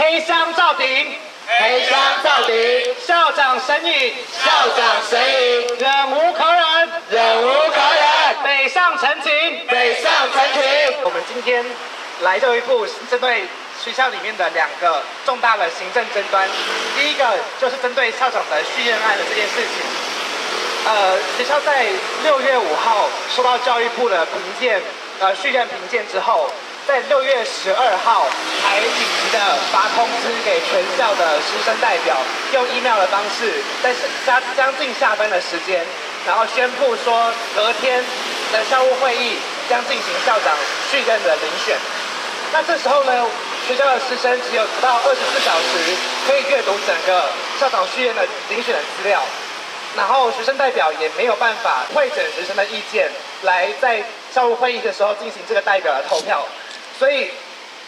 黑箱照顶，黑箱照顶，校长神隐，校长神隐，忍无可忍，忍无可忍，北上陈情，北上陈情。我们今天来这一步是针对学校里面的两个重大的行政争端，第一个就是针对校长的续任案的这件事情。呃，学校在六月五号收到教育部的评鉴，呃续任评鉴之后。在六月十二号，还紧急的发通知给全校的师生代表，用 email 的方式，在将将近下班的时间，然后宣布说，隔天的校务会议将进行校长续任的遴选。那这时候呢，学校的师生只有不到二十四小时可以阅读整个校长续任的遴选的资料，然后学生代表也没有办法会诊学生的意见，来在校务会议的时候进行这个代表的投票。所以，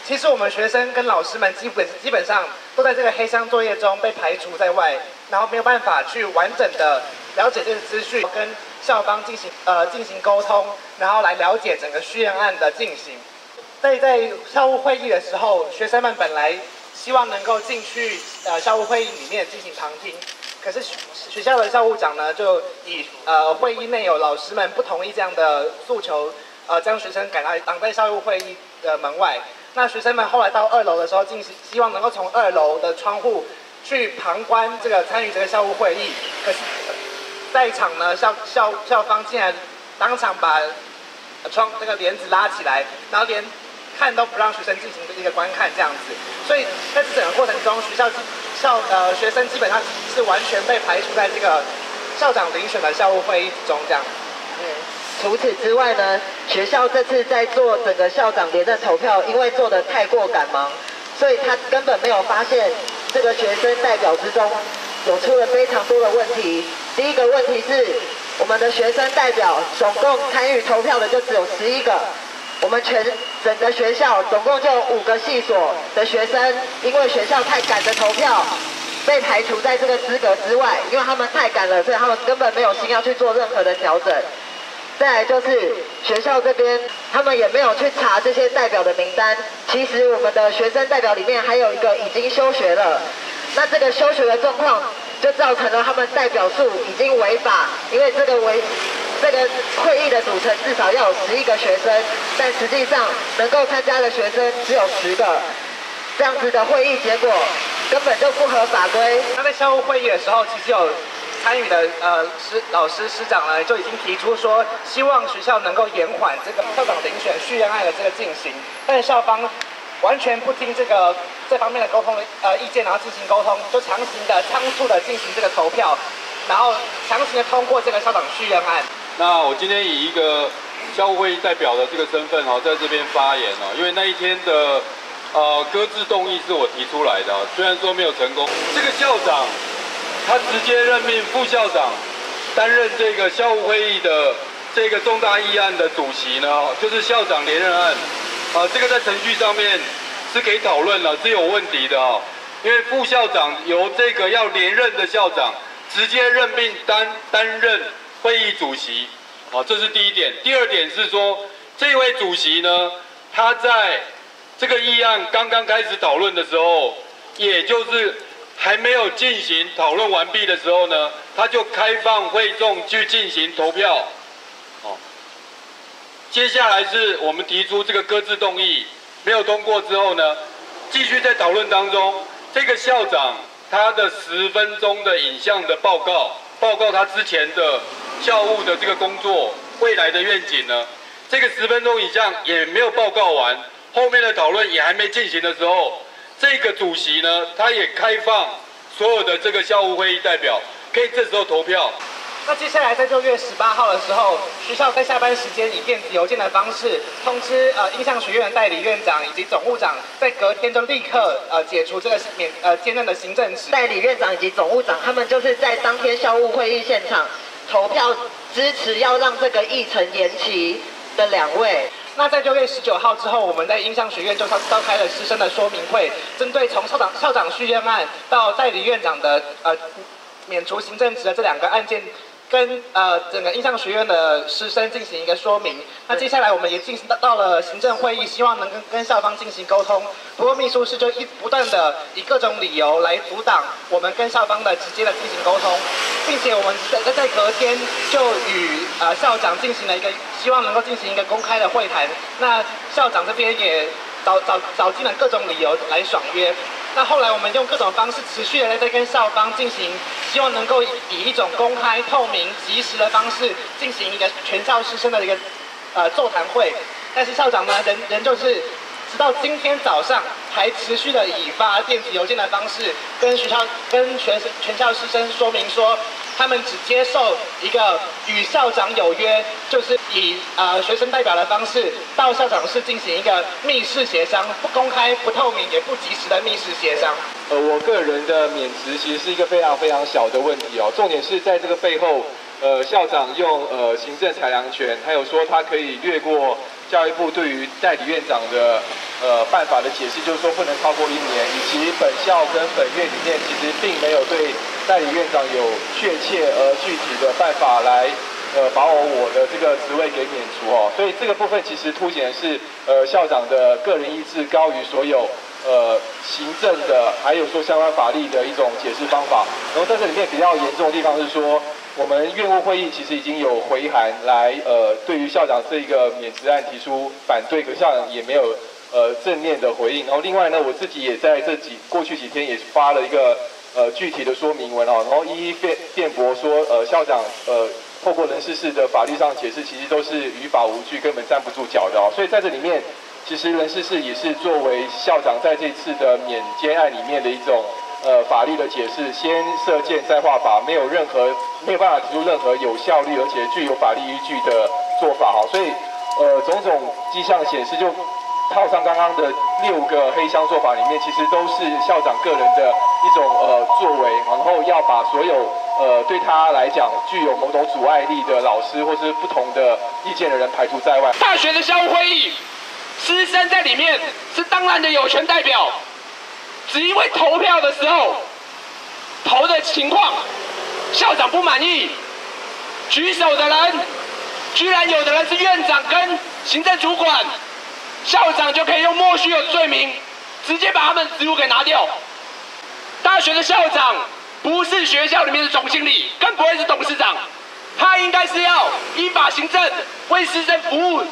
其实我们学生跟老师们基本基本上都在这个黑箱作业中被排除在外，然后没有办法去完整的了解这个资讯，跟校方进行呃进行沟通，然后来了解整个续任案的进行。在在校务会议的时候，学生们本来希望能够进去呃校务会议里面进行旁听，可是学校的校务长呢，就以呃会议内有老师们不同意这样的诉求，呃将学生赶来挡在校务会议。的门外，那学生们后来到二楼的时候，进行希望能够从二楼的窗户去旁观这个参与这个校务会议。可是，在场呢校校校方竟然当场把窗那个帘子拉起来，然后连看都不让学生进行一个观看这样子。所以在这整个过程中，学校校呃学生基本上是完全被排除在这个校长遴选的校务会议中这样。除此之外呢，学校这次在做整个校长连任投票，因为做的太过赶忙，所以他根本没有发现这个学生代表之中有出了非常多的问题。第一个问题是，我们的学生代表总共参与投票的就只有十一个，我们全整个学校总共就五个系所的学生，因为学校太赶着投票，被排除在这个资格之外，因为他们太赶了，所以他们根本没有心要去做任何的调整。再来就是学校这边，他们也没有去查这些代表的名单。其实我们的学生代表里面还有一个已经休学了，那这个休学的状况就造成了他们代表数已经违法，因为这个违这个会议的组成至少要有十一个学生，但实际上能够参加的学生只有十个，这样子的会议结果根本就不合法规。他在校务会议的时候，其实有。参与的呃师老师师长呢就已经提出说，希望学校能够延缓这个校长遴选续任案的这个进行，但是校方完全不听这个这方面的沟通的呃意见，然后进行沟通，就强行的仓促的进行这个投票，然后强行的通过这个校长续任案。那我今天以一个校务会议代表的这个身份哦，在这边发言哦，因为那一天的呃搁置动议是我提出来的，虽然说没有成功，这个校长。他直接任命副校长担任这个校务会议的这个重大议案的主席呢，就是校长连任案。啊，这个在程序上面是可以讨论了，是有问题的哦。因为副校长由这个要连任的校长直接任命担担任会议主席，好，这是第一点。第二点是说，这位主席呢，他在这个议案刚刚开始讨论的时候，也就是。还没有进行讨论完毕的时候呢，他就开放会众去进行投票。好，接下来是我们提出这个搁置动议，没有通过之后呢，继续在讨论当中，这个校长他的十分钟的影像的报告，报告他之前的校务的这个工作，未来的愿景呢，这个十分钟以上也没有报告完，后面的讨论也还没进行的时候。这个主席呢，他也开放所有的这个校务会议代表可以这时候投票。那接下来在六月十八号的时候，学校在下班时间以电子邮件的方式通知呃印象学院的代理院长以及总务长，在隔天就立刻呃解除这个免呃兼任的行政职。代理院长以及总务长他们就是在当天校务会议现场投票支持要让这个议程延期的两位。那在九月十九号之后，我们在音像学院就召召开了师生的说明会，针对从校长校长续任案到代理院长的呃免除行政职的这两个案件。跟呃整个印象学院的师生进行一个说明。那接下来我们也进行到到了行政会议，希望能跟跟校方进行沟通。不过秘书室就一不断的以各种理由来阻挡我们跟校方的直接的进行沟通，并且我们在在隔天就与呃校长进行了一个希望能够进行一个公开的会谈。那校长这边也找找找尽了各种理由来爽约。那后来我们用各种方式持续的在跟校方进行，希望能够以一种公开、透明、及时的方式进行一个全校师生的一个呃座谈会。但是校长呢，仍仍就是直到今天早上还持续的以发电子邮件的方式跟学校、跟全全校师生说明说。他们只接受一个与校长有约，就是以呃学生代表的方式到校长室进行一个密室协商，不公开、不透明、也不及时的密室协商。呃，我个人的免职其实是一个非常非常小的问题哦，重点是在这个背后，呃，校长用呃行政裁量权，还有说他可以越过教育部对于代理院长的呃办法的解释，就是说不能超过一年，以及本校跟本院里面其实并没有对。代理院长有确切而具体的办法来，呃，把我我的这个职位给免除哦，所以这个部分其实凸显的是，呃，校长的个人意志高于所有，呃，行政的还有说相关法律的一种解释方法。然后在这里面比较严重的地方是说，我们院务会议其实已经有回函来，呃，对于校长这一个免职案提出反对，可校长也没有呃正面的回应。然后另外呢，我自己也在这几过去几天也发了一个。呃，具体的说明文哦，然后一一辩辩驳说，呃，校长呃透过人事室的法律上解释，其实都是于法无据，根本站不住脚的哦。所以在这里面，其实人事室也是作为校长在这次的免监案里面的一种呃法律的解释，先射箭再画靶，没有任何没有办法提出任何有效率而且具有法律依据的做法哈。所以呃种种迹象显示就。套上刚刚的六个黑箱做法里面，其实都是校长个人的一种呃作为，然后要把所有呃对他来讲具有某种阻碍力的老师或是不同的意见的人排除在外。大学的校务会议，师生在里面是当然的有权代表，只因为投票的时候投的情况，校长不满意，举手的人居然有的人是院长跟行政主管。校长就可以用莫须有的罪名，直接把他们职务给拿掉。大学的校长不是学校里面的总经理，更不会是董事长，他应该是要依法行政、为师生服务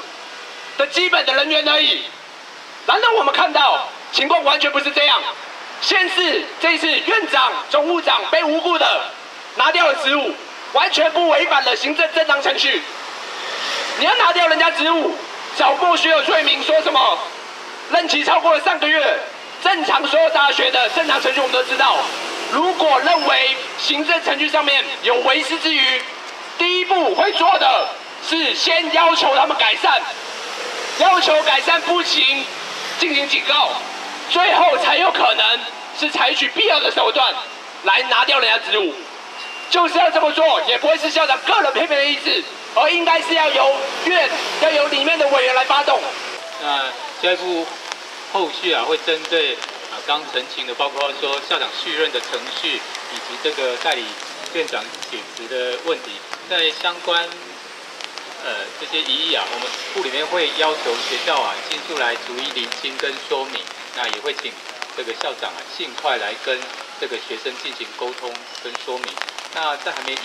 的基本的人员而已。难道我们看到情况完全不是这样？现是这一次院长、总务长被无故的拿掉了职务，完全不违反了行政正当程序。你要拿掉人家职务？找莫须有罪名，说什么任期超过了上个月？正常所有大学的正常程序我们都知道。如果认为行政程序上面有违失之余，第一步会做的是先要求他们改善，要求改善不行，进行警告，最后才有可能是采取必要的手段来拿掉人家职务。就是要这么做，也不会是校长个人片面的意志。而应该是要由院要由里面的委员来发动。那教育部后续啊会针对啊刚澄清的，包括说校长续任的程序以及这个代理院长解职的问题，在相关呃这些疑义啊，我们部里面会要求学校啊尽速来逐一厘清跟说明。那也会请这个校长啊尽快来跟这个学生进行沟通跟说明。那在还没。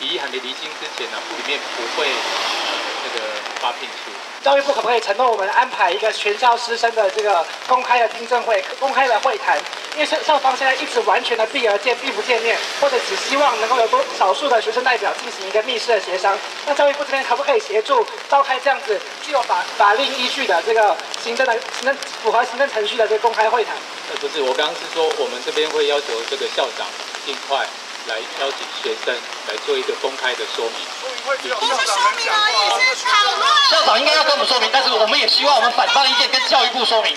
疑义还没离清之前呢，部里面不会呃这个发聘书。教育部可不可以承诺我们安排一个全校师生的这个公开的听证会、公开的会谈？因为校校方现在一直完全的避而见、避不见面，或者只希望能够有多少数的学生代表进行一个密室的协商。那教育部这边可不可以协助召开这样子具有法法令依据的这个行政的、行政符合行政程序的这个公开会谈？呃，不是，我刚刚是说我们这边会要求这个校长尽快。来邀请学生来做一个公开的说明。不是说明而已，是讨论。校长应该要跟我们说明，但是我们也希望我们反方意见跟教育部说明。